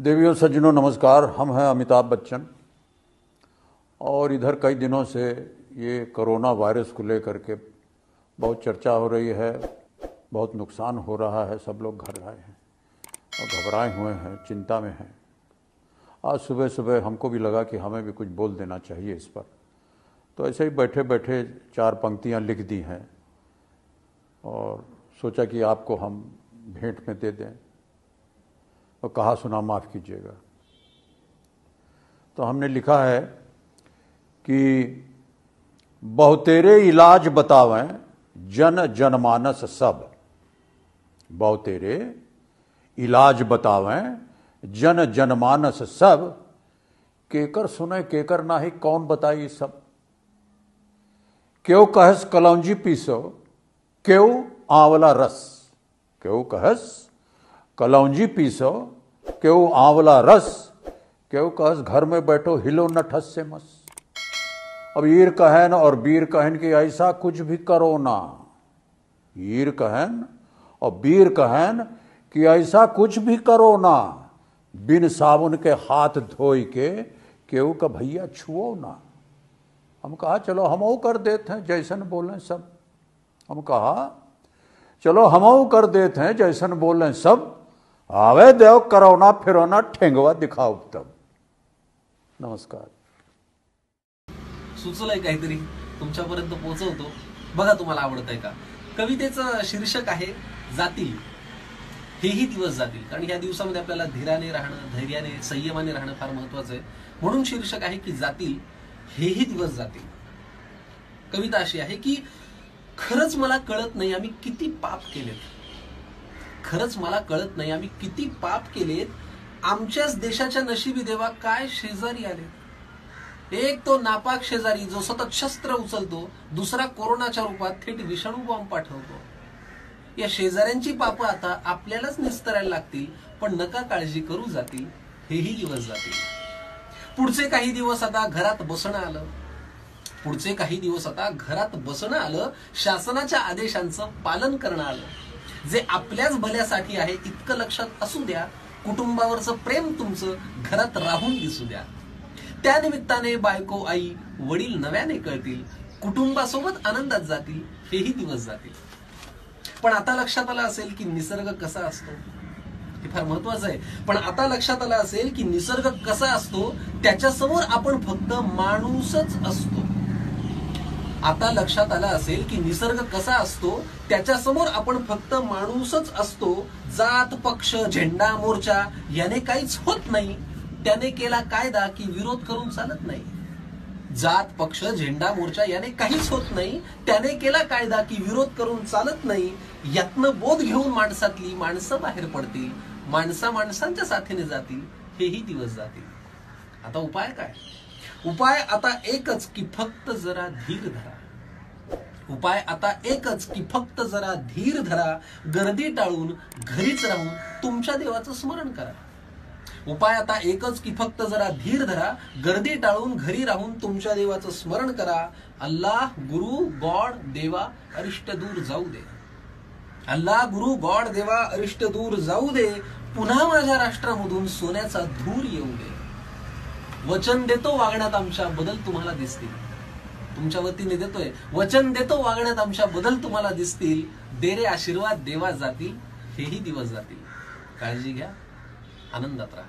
देवियों, सज्जनों, नमस्कार। हम हैं अमिताभ बच्चन। और इधर कई दिनों से ये कोरोना वायरस को लेकर के बहुत चर्चा हो रही है, बहुत नुकसान हो रहा है, सब लोग घर आए हैं और घबराए हुए हैं, चिंता में हैं। आज सुबह सुबह हमको भी लगा कि हमें भी कुछ बोल देना चाहिए इस पर। तो ऐसे ही बैठे बैठे चार पंक्तियाँ लिख दी हैं और सोचा कि आपको हम भेंट में दे दें। और कहा, सुना, माफ़ कीजिएगा। तो हमने लिखा है कि बहुतेरे इलाज बतावें, जन जनमानस सब। बहुतेरे इलाज बतावें, जन जनमानस सब। केकर सुने, केकर नाही, कौन बताई सब? क्यों कहस कलौजी पीसो? क्यों आंवला रस? क्यों कहस कलौजी पीसो? क्यों आंवला रस? क्यों कहस घर में बैठो हिलो न ठस से मस? अब ईर कहन और बीर कहन कि ऐसा कुछ भी करो ना। ईर कहन और बीर कहन कि ऐसा कुछ भी करो ना। बिन साबुन के हाथ धोई के केहू का भैया छुओ ना। हम कहा, चलो हम कर देते हैं, जैसन बोले सब। हम कहा, चलो हम कर देते हैं, जैसन बोले सब। आवे देव करवना फिरवना ठेंगवा दिखा उत्तम। नमस्कार। सुचलंय काहीतरी? तुमच्यापर्यंत पोहोचवतो. बघा तुम्हाला आवडत आहे का? कवितेचं शीर्षक आहे जातील. हेही दिवस जातील. कारण या दिवसामध्ये आपल्याला धीराने राहणं धैर्याने संयमाने राहणं फार महत्वाचं आहे. म्हणून शीर्षक आहे की जातील हेही दिवस जातील. कविता अशी आहे की खरंच मला कळत नाही आम्ही किती पाप केलेत. खरंच मला कळत नाही आम्ही किती पाप केलेत. आमच्याच देशाच्या नशिबी देवा काय शेजारी आले एक तो नापाक शेजारी जो सतत शस्त्र उचलतो दुसरा कोरोनाच्या रूपात थेट विषाणू बॉम्ब पाठवतो. या शेजाऱ्यांची पाप आता आपल्यालाच निस्तरायला लागतील पण नका काळजी करू जातील हेही दिवस जातील. पुढचे काही दिवस आता घरात बसणं आलं. पुढचे काही दिवस आता घरात बसणं आलं शासनाच्या आदेशांचं पालन करणं आलं. जे आपल्याच भल्यासाठी आहे इतकं लक्षात असू द्या. कुटुंबावरचं प्रेम तुमचं घरात राहून दिसू द्या. त्या निमित्ताने बायको आई वडील नव्याने कळतील. कुटुंबासोबत आनंदात जातील हेही दिवस जातील. पण आता लक्षात आलं असेल की निसर्ग कसा असतो? हे फार महत्वाचं आहे. पण आता लक्षात आलं असेल की निसर्ग कसा असतो? त्याच्यासमोर आपण फक्त माणूसच असतो. आता लक्षात आलं असेल की निसर्ग कसा असतो त्याच्यासमोर आपण फक्त माणूसच असतो जात पक्ष झेंडा मोर्चा याने काहीच होत नाही. त्याने केला कायदा की विरोध करून चालत नाही. जात पक्ष झेंडा मोर्चा याने काहीच होत नाही. त्याने केला कायदा की विरोध करून चालत नाही. यातनं बोध घेऊन माणसातली माणसं बाहेर पडतील. माणसा माणसांच्या साथीने जातील. हेही दिवस जातील. आता उपाय काय? उपाय आता एकच की फक्त जरा धीर धरा. उपाय आता एकच की फक्त जरा धीर धरा. गर्दी टाळून घरीच राहून तुमच्या देवाचं स्मरण करा. उपाय आता एकच की फक्त जरा धीर धरा. गर्दी टाळून घरी राहून तुमच्या देवाचं स्मरण करा. अल्लाह गुरु गॉड देवा अरिष्ट दूर जाऊ दे. अल्लाह गुरु गॉड देवा अरिष्ट दूर जाऊ दे. पुन्हा माझ्या राष्ट्रामधून सोन्याचा धूर येऊ दे. वचन देतो वागण्यात आमच्या बदल तुम्हाला दिसतील. तुमच्या वतीने देतोय. वचन देतो वागण्यात आमच्या बदल तुम्हाला दिसतील. देरे आशीर्वाद देवा जातील हेही दिवस जातील. काळजी घ्या. आनंदात राहा.